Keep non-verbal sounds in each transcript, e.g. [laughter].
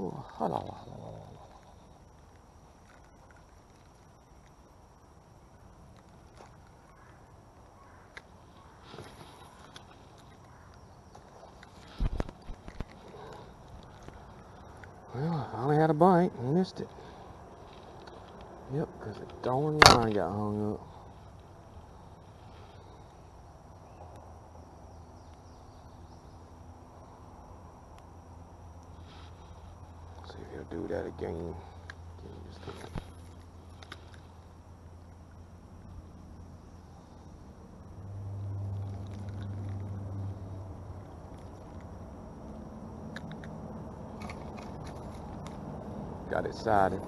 Oh, hello, hello, hello. Well, I only had a bite and missed it. Yep, because the darn line got hung up. See if he'll do that again. Got it sided.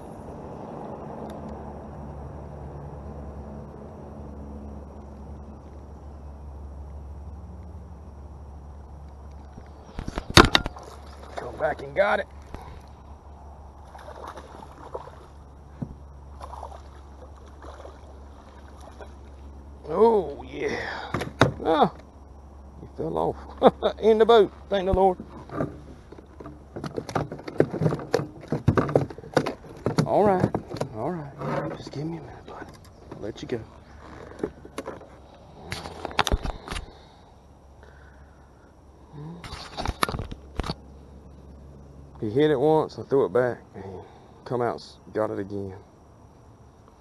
Come back and got it. Oh yeah. Ah, he fell off [laughs] in the boat. Thank the Lord. All right, all right. Just give me a minute, buddy. I'll let you go. He hit it once, I threw it back, and he come out, got it again.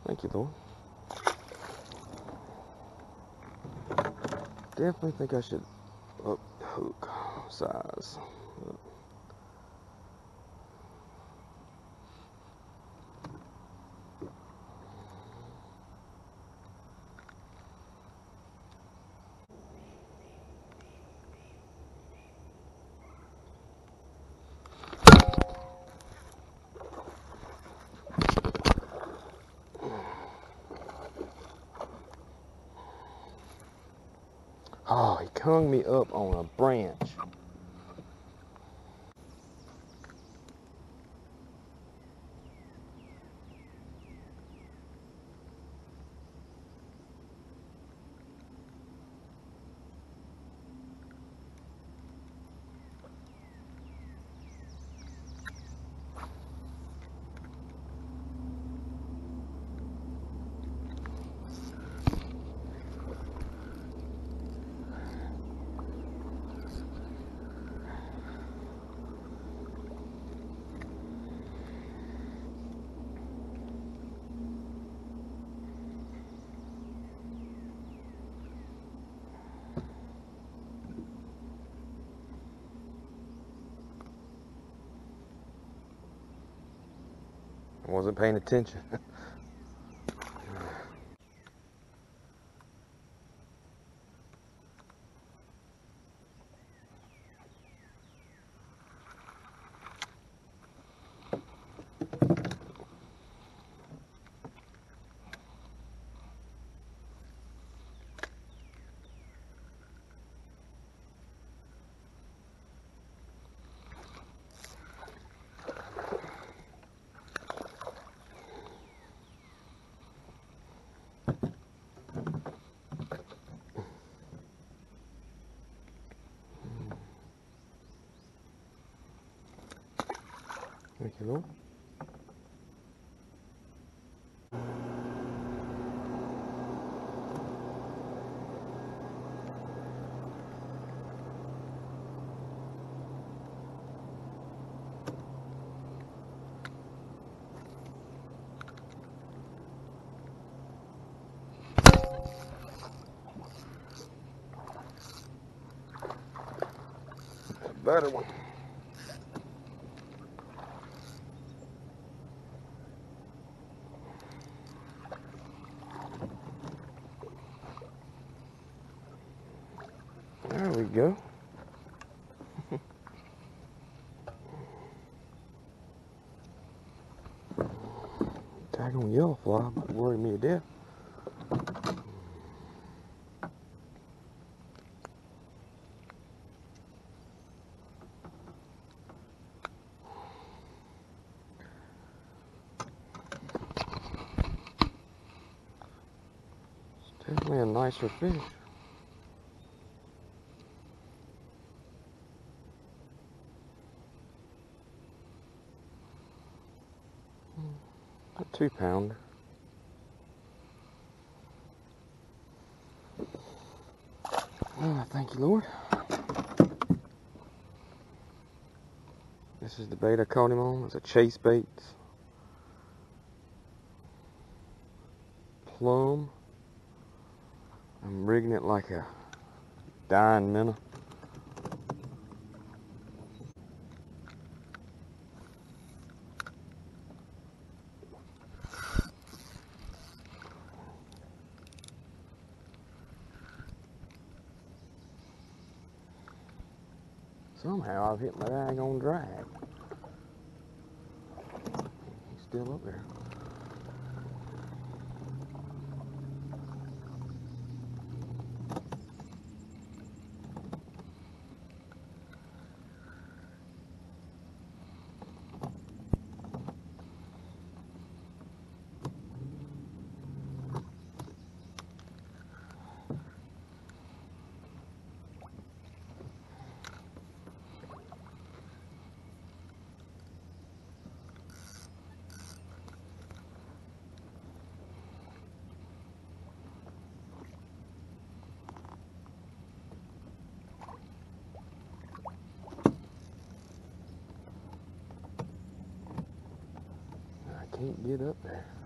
Thank you, Lord. Definitely think I should up hook size. Oh, he hung me up on a branch. I wasn't paying attention. [laughs] You, better one. There we go. Tag on yellow fly might worry me to death. It's definitely a nicer fish. Two pounder. Oh, ah, thank you, Lord. This is the bait I caught him on. It's a chase bait. Plum. I'm rigging it like a dying minnow. Somehow I've hit my daggone drag. He's still up there. I can't get up there.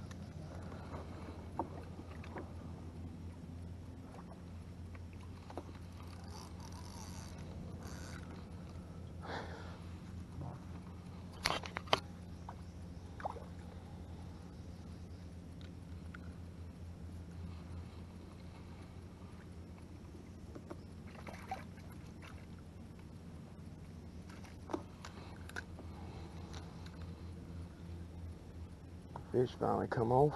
Fish finally come off.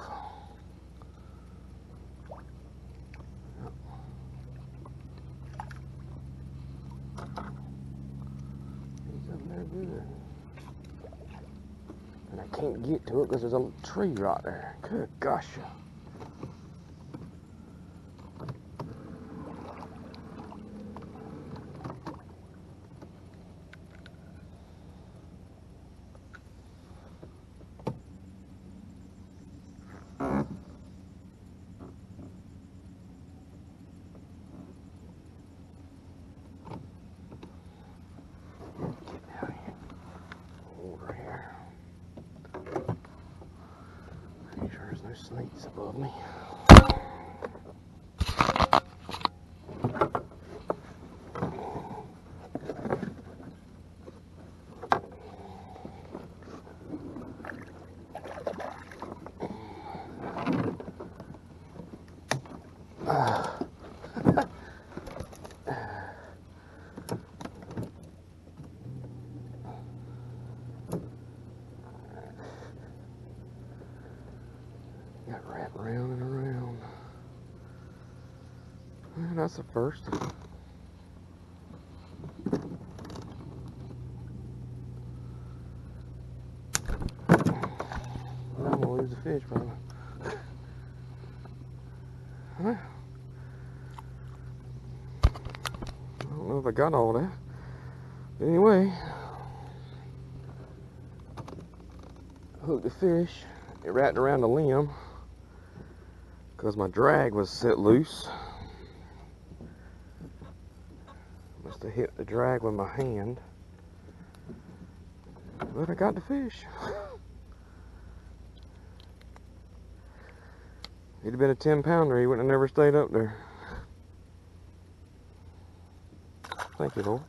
He's up there good. And I can't get to it because there's a tree right there. Good gosh. There's snakes above me. Ah. Got wrapped around and around. Well, that's the first. I'm gonna lose the fish probably. Huh? I don't know if I got all that. Anyway, hooked the fish. It wrapped around the limb because my drag was set loose. Must have hit the drag with my hand. But I got the fish. [laughs] He'd have been a 10 pounder, he wouldn't have never stayed up there. Thank you, Lord.